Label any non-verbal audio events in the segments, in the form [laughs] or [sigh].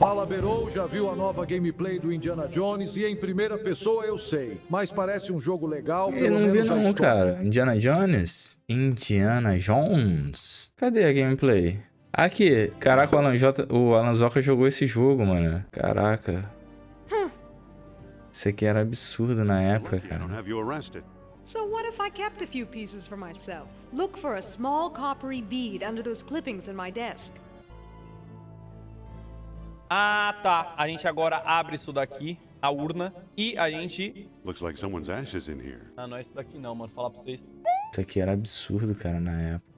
Fala Berou, já viu a nova gameplay do Indiana Jones e em primeira pessoa eu sei, mas parece um jogo legal. Eu não vi não, cara. Indiana Jones? Indiana Jones? Cadê a gameplay? Aqui, caraca, o Alan, J... o Alan Zoka jogou esse jogo, mano. Caraca. Isso aqui era absurdo na época, cara. So what if I kept a few pieces for myself? Look for a small coppery bead under those clippings in my desk. Ah, tá. A gente agora abre isso daqui, a urna, e a gente... Looks like someone's ashes in here. Ah, não é isso daqui não, mano. Falar pra vocês. Isso aqui era absurdo, cara, na época.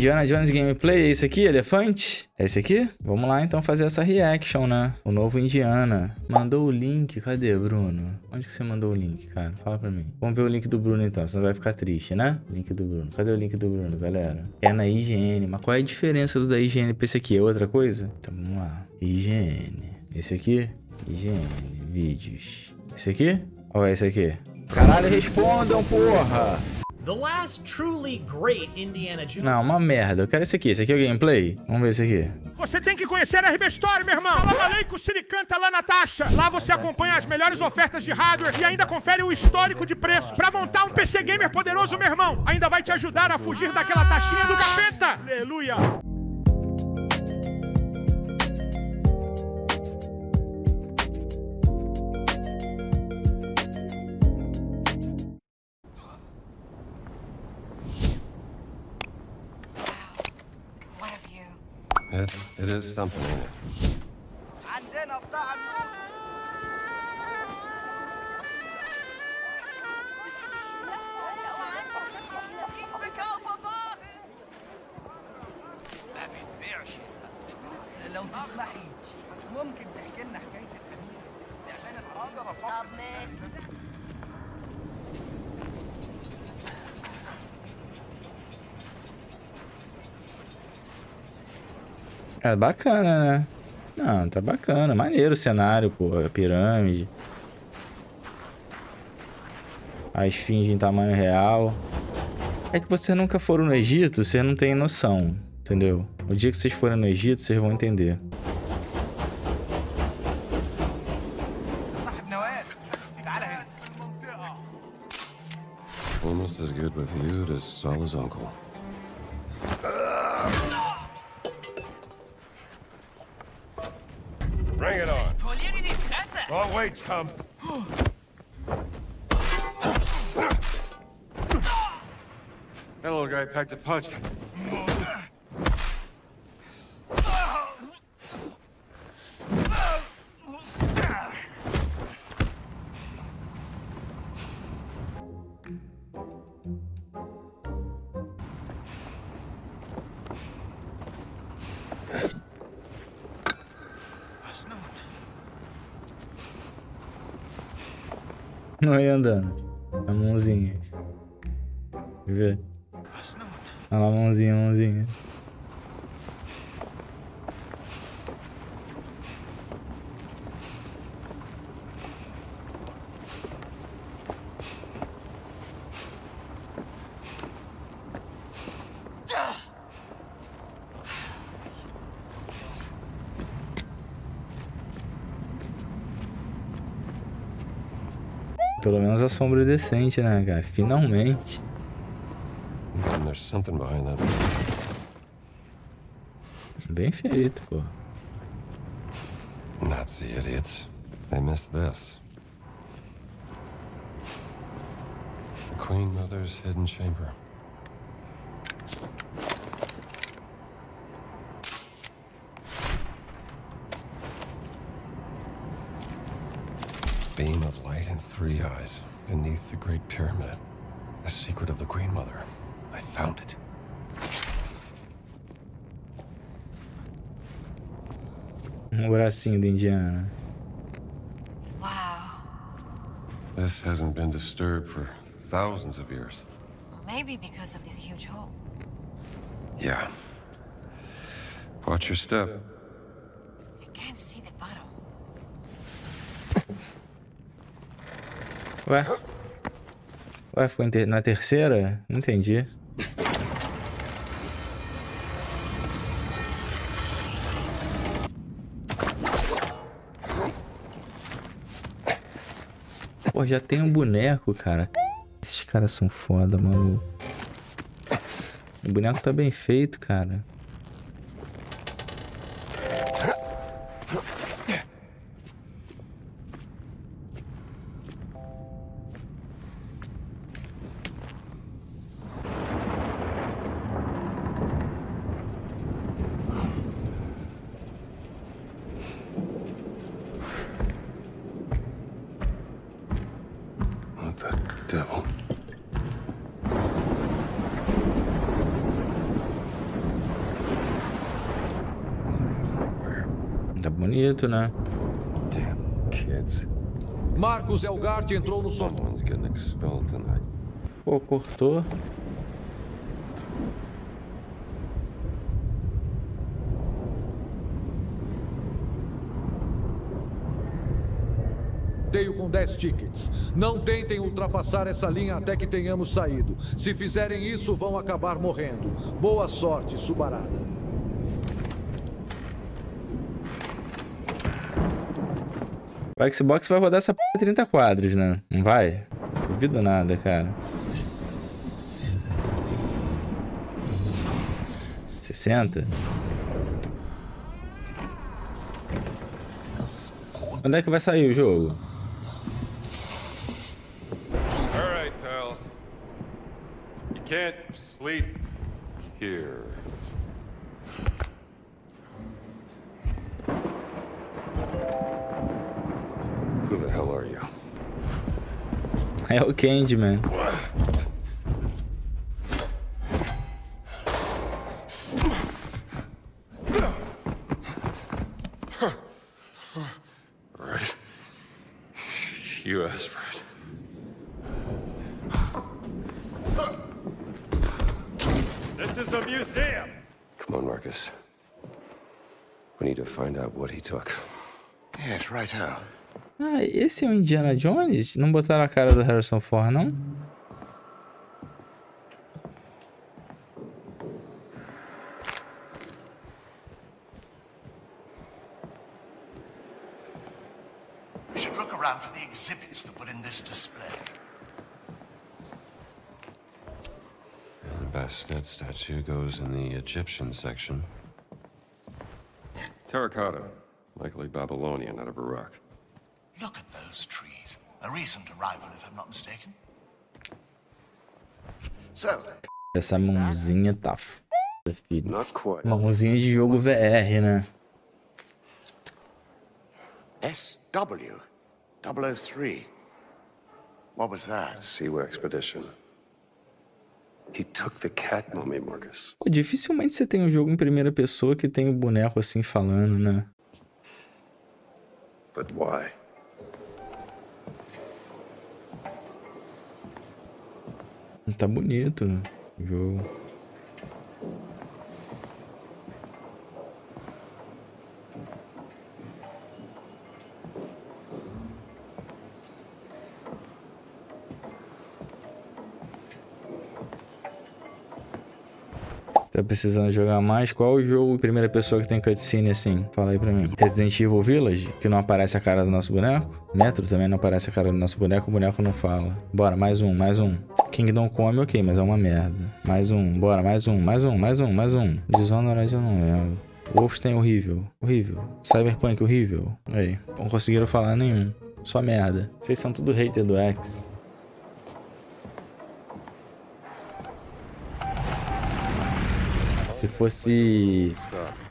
Indiana Jones Gameplay, é esse aqui, elefante? É esse aqui? Vamos lá então fazer essa reaction, né? O novo Indiana. Mandou o link, cadê, Bruno? Onde que você mandou o link, cara? Fala pra mim. Vamos ver o link do Bruno então, senão vai ficar triste, né? Link do Bruno. Cadê o link do Bruno, galera? É na IGN. Mas qual é a diferença do da IGN pra esse aqui? É outra coisa? Então vamos lá. IGN. Esse aqui? IGN. Vídeos. Esse aqui? Ou é esse aqui? Caralho, respondam, porra! The last truly great Indiana Jones. Não, uma merda. Eu quero esse aqui. Esse aqui é o gameplay? Vamos ver esse aqui. Você tem que conhecer a RB Store, meu irmão. Fala Maleico Siricanta lá na taxa. Lá você acompanha as melhores ofertas de hardware e ainda confere o histórico de preço. Pra montar um PC gamer poderoso, meu irmão. Ainda vai te ajudar a fugir daquela taxinha do capeta. Aleluia. It, it is something, É bacana, né? Não, tá bacana. Maneiro o cenário, pô. A pirâmide. A esfinge em tamanho real. É que vocês nunca foram no Egito, vocês não têm noção, entendeu? O dia que vocês forem no Egito, vocês vão entender. Bring it on. Oh, wait, chump. That little guy packed a punch. [laughs] Não ia andando. A mãozinha. Vê. Olha lá a mãozinha, a mãozinha. Pelo menos a sombra decente, né, cara? Finalmente. Bem feito, pô. Nazi idiots. They missed this. Queen Mother's hidden chamber. Three eyes beneath the Great Pyramid. The secret of the Queen Mother. I found it. Um bracinho do Indiana. Wow. This hasn't been disturbed for thousands of years. Maybe because of this huge hole. Yeah. Watch your step. Ué? Ué, foi na terceira? Não entendi. Pô, já tem um boneco, cara. Esses caras são foda, maluco. O boneco tá bem feito, cara. Bonito, né? Damn kids. Marcos Elgart entrou no tonight. Pô, cortou. Sorteio com 10 tickets. Não tentem ultrapassar essa linha até que tenhamos saído. Se fizerem isso, vão acabar morrendo. Boa sorte, Subarada. O Xbox vai rodar essa p 30 quadros, né? Não vai? Duvido nada, cara. 60? Quando é que vai sair o jogo? All right, pal. You can't sleep here. Who the hell are you? É o Candyman. Right. You asked for it. This is a museum. Come on, Marcus. We need to find out what he took. Yes, right ho. Ah, esse é o Indiana Jones? Não botaram a cara do Harrison Ford, não? We should look around for the exhibits that were in this display. The Bastet statue goes in the Egyptian section. Terracotta, likely Babylonian out of Iraq. Look at those trees. A recent arrival, if I'm not mistaken. So, Essa mãozinha tá foda, filho. Mãozinha de jogo VR, né? SW 003. What was that? Siwa expedition. He took the cat mummy, Marcus. Pô, dificilmente você tem um jogo em primeira pessoa que tem o boneco assim falando, né? But why? Tá bonito o jogo. Precisando jogar mais? Qual o jogo primeira pessoa que tem cutscene assim? Fala aí pra mim. Resident Evil Village, que não aparece a cara do nosso boneco. Metro também não aparece a cara do nosso boneco, o boneco não fala. Bora, mais um, mais um. Kingdom Come, ok, mas é uma merda. Mais um, bora, mais um, mais um, mais um, mais um. Dishonored eu não lembro. Wolfenstein horrível, horrível. Cyberpunk horrível. Aí, não conseguiram falar nenhum. Só merda. Vocês são tudo hater do X. Se fosse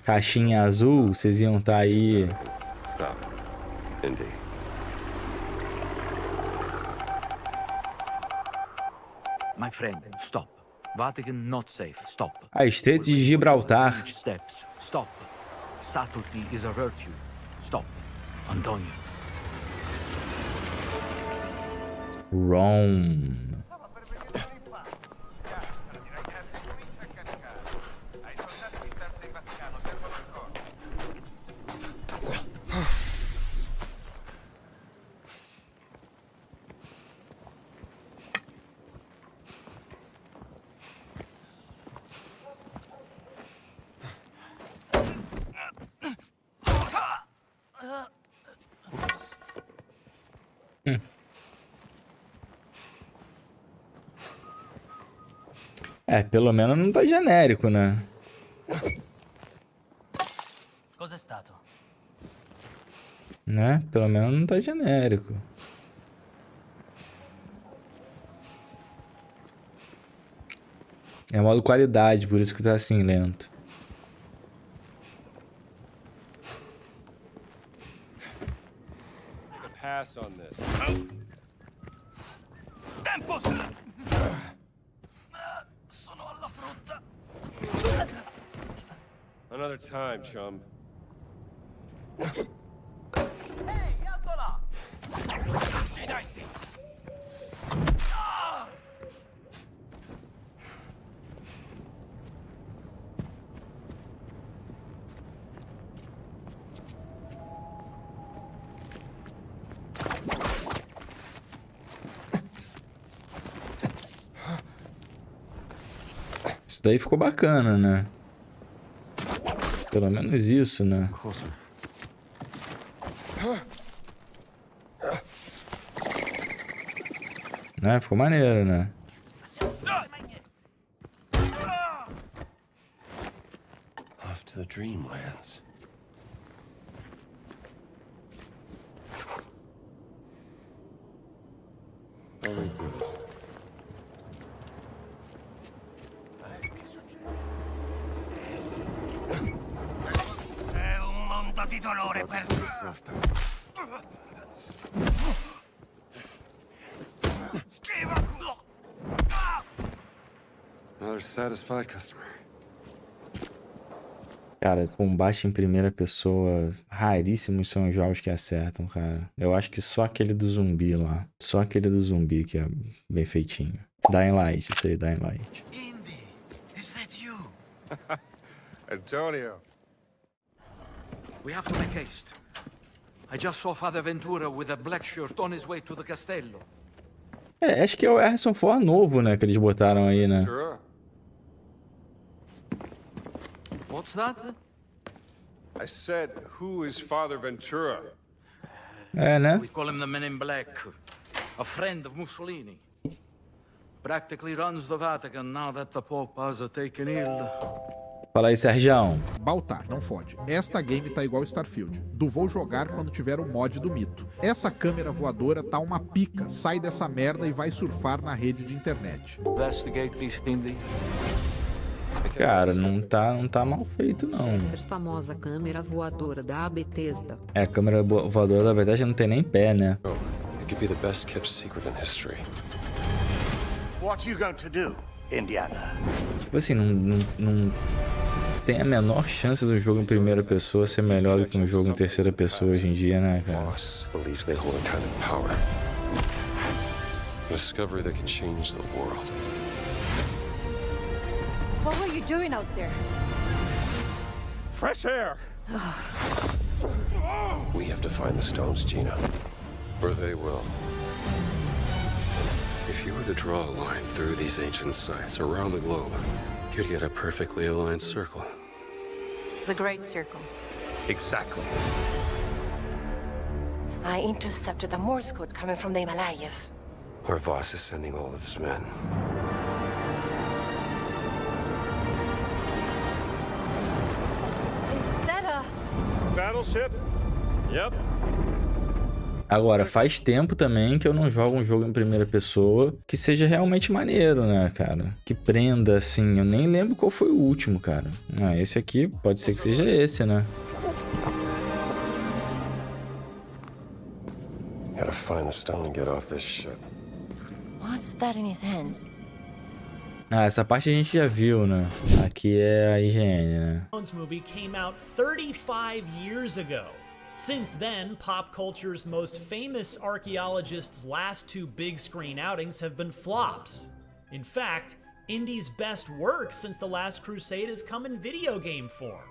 caixinha azul, vocês iam estar aí. Stop. Indy. My friend, stop. Vatican not safe. Stop. Ah, Estreito de Gibraltar. Stop. Subtlety is a virtue. Stop. Antonio. Rome. É, pelo menos não tá genérico, né? Cos'è stato? Né? Pelo menos não tá genérico. É modo qualidade, por isso que tá assim, lento. Pass on this. Tempo! Another time, chum. Accidenti! Ah! Isso daí ficou bacana, né? Pelo menos isso, né? Né? Ficou maneiro, né? Off to the dreamlands. Very good. Di dolore per Schiva culo! Ah! Another satisfied customer. Cara, combate em primeira pessoa, raríssimos são os jogos que acertam, cara. Eu acho que só aquele do zumbi lá. Só aquele do zumbi que é bem feitinho. Dying Light, isso aí, Dying Light. Is that you? [laughs] Antonio. We have to make haste. I just saw Father Ventura with a black shirt on his way to the castello. É, acho que é o Harrison Ford novo, né, que eles botaram aí, né? Sure. What's that? I said, who is Father Ventura? É, né? We call him the Men in Black, a friend of Mussolini. Practically runs the Vatican now that the Pope has taken ill. Fala aí, Sergião. Baltar, não fode. Esta game tá igual Starfield. Do vou jogar quando tiver o mod do mito. Essa câmera voadora tá uma pica. Sai dessa merda e vai surfar na rede de internet. Cara, não tá, não tá mal feito, não. A famosa câmera voadora da Bethesda. É, a câmera voadora da verdade não tem nem pé, né? It could be the best kept secret in history. What you going to do, Indiana? Tipo assim, não, não, não tem a menor chance do jogo em primeira pessoa ser melhor do que um jogo em terceira pessoa hoje em dia, né, cara? Boss believes they hold a kind of power. A discovery that can change the world. What were you doing out there? Fresh air! [sighs] We have to find the stones, Gina. Or they will. If you were to draw a line through these ancient sites around the globe, you'd get a perfectly aligned circle. The Great Circle. Exactly. I intercepted the Morse code coming from the Himalayas. Where Voss is sending all of his men. Is that a... Battleship? Yep. Agora, faz tempo também que eu não jogo um jogo em primeira pessoa que seja realmente maneiro, né, cara? Que prenda, assim. Eu nem lembro qual foi o último, cara. Ah, esse aqui pode ser que seja esse, né? Gotta find the stone and get off this ship. What's that in his hands? Ah, essa parte a gente já viu, né? Aqui é a IGN, né? Jones movie came out 35 years ago. Since then, pop culture's most famous archaeologists' last two big screen outings have been flops. In fact, Indy's best work since The Last Crusade has come in video game form.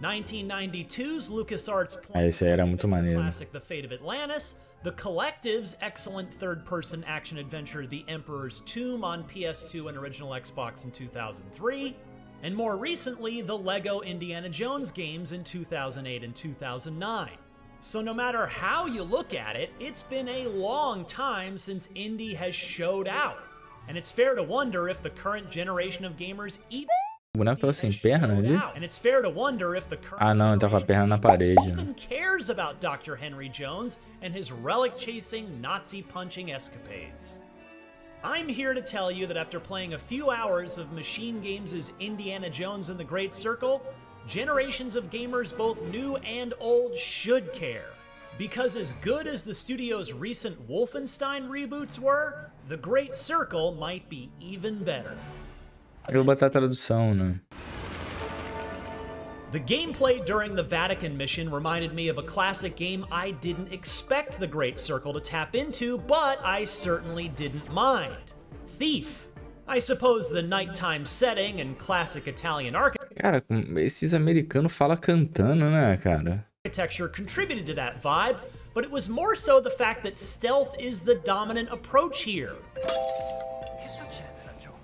1992's LucasArts Ah, esse era muito maneiro. classic The Fate of Atlantis, the Collective's excellent third person action adventure The Emperor's Tomb on PS2 and original Xbox in 2003, and more recently, the LEGO Indiana Jones games in 2008 and 2009. So, no matter how you look at it, it's been a long time since Indy has showed out. And it's fair to wonder if the current generation of gamers even O boneco tava sem perna ali? And it's fair to wonder if the current Ah, não, ele tá com a perna na parede. né? cares about Dr. Henry Jones and his relic chasing, Nazi punching escapades. I'm here to tell you that after playing a few hours of Machine Games' Indiana Jones and the Great Circle, generations of gamers, both new and old, should care. Because as good as the studio's recent Wolfenstein reboots were, The Great Circle might be even better. Eu vou botar a tradução, né? The gameplay during the Vatican mission reminded me of a classic game I didn't expect the Great Circle to tap into, but I certainly didn't mind. Thief. I suppose the nighttime setting and classic Italian architecture. Cara, esses americanos fala cantando, né, cara? architecture contributed to that vibe, but it was more so the fact that stealth is the dominant approach here.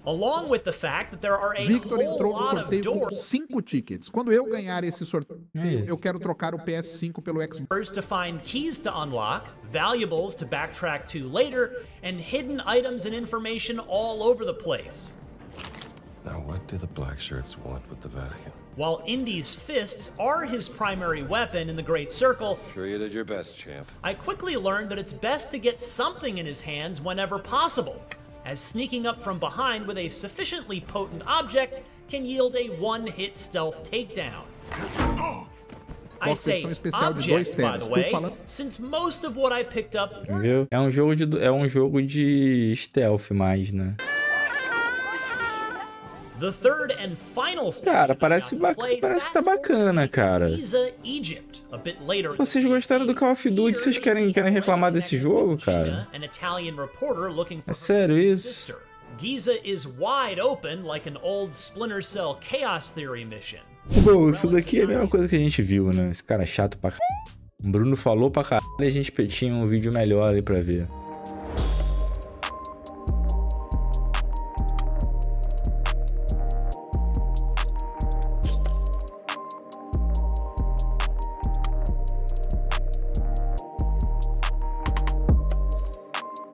Along with the fact that there are a Victor whole entrou no lot of sorteio com doors 5 tickets. Quando eu ganhar esse sorteio, eu quero trocar o PS5 pelo Xbox. Doors to find keys to unlock, valuables to backtrack to later, and hidden items and information all over the place. Now, what do the black shirts want with the Vatican? While Indy's fists are his primary weapon in the Great Circle, Sure you did your best, champ. I quickly learned that it's best to get something in his hands whenever possible, as sneaking up from behind with a sufficiently potent object can yield a one-hit stealth takedown. I say Edição especial de dois object, by the way, since most of what I picked up Viu? É um jogo de, é um jogo de stealth mais, né? Cara, parece, parece que tá bacana, cara. Vocês gostaram do Call of Duty? Vocês querem, querem reclamar desse jogo, cara? É sério isso? Giza is wide open like an old Splinter Cell Chaos Theory mission. Bom, isso daqui é a mesma coisa que a gente viu, né? Esse cara é chato pra caralho. O Bruno falou pra caralho e a gente tinha um vídeo melhor ali pra ver.